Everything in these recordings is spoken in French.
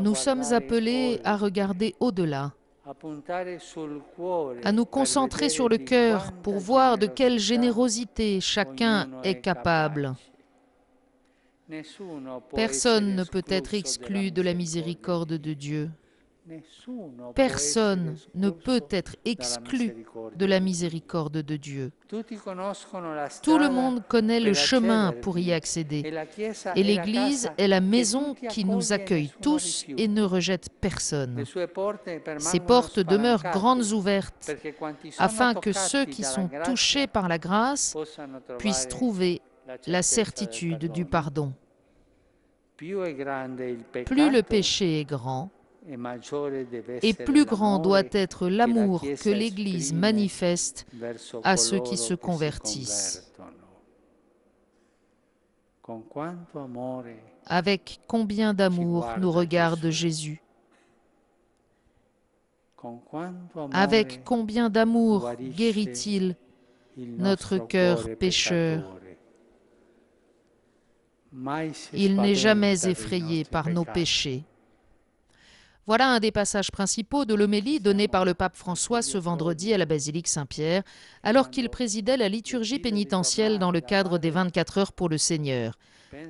Nous sommes appelés à regarder au-delà, à nous concentrer sur le cœur pour voir de quelle générosité chacun est capable. Personne ne peut être exclu de la miséricorde de Dieu. Personne ne peut être exclu de la miséricorde de Dieu. Tout le monde connaît le chemin pour y accéder. Et l'Église est la maison qui nous accueille tous et ne rejette personne. Ses portes demeurent grandes ouvertes afin que ceux qui sont touchés par la grâce puissent trouver la certitude du pardon. Plus le péché est grand, et plus grand doit être l'amour que l'Église manifeste à ceux qui se convertissent. Avec combien d'amour nous regarde Jésus? Avec combien d'amour guérit-il notre cœur pécheur? Il n'est jamais effrayé par nos péchés. Voilà un des passages principaux de l'homélie donnée par le pape François ce vendredi à la basilique Saint-Pierre, alors qu'il présidait la liturgie pénitentielle dans le cadre des 24 heures pour le Seigneur.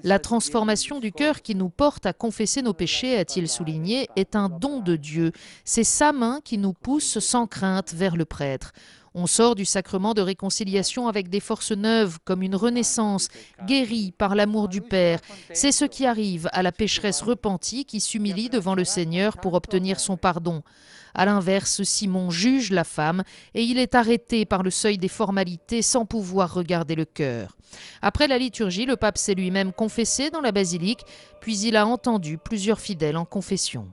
La transformation du cœur qui nous porte à confesser nos péchés, a-t-il souligné, est un don de Dieu. C'est sa main qui nous pousse sans crainte vers le prêtre. On sort du sacrement de réconciliation avec des forces neuves, comme une renaissance, guérie par l'amour du Père. C'est ce qui arrive à la pécheresse repentie qui s'humilie devant le Seigneur pour obtenir son pardon. À l'inverse, Simon juge la femme et il est arrêté par le seuil des formalités sans pouvoir regarder le cœur. Après la liturgie, le pape s'est lui-même confessé dans la basilique, puis il a entendu plusieurs fidèles en confession.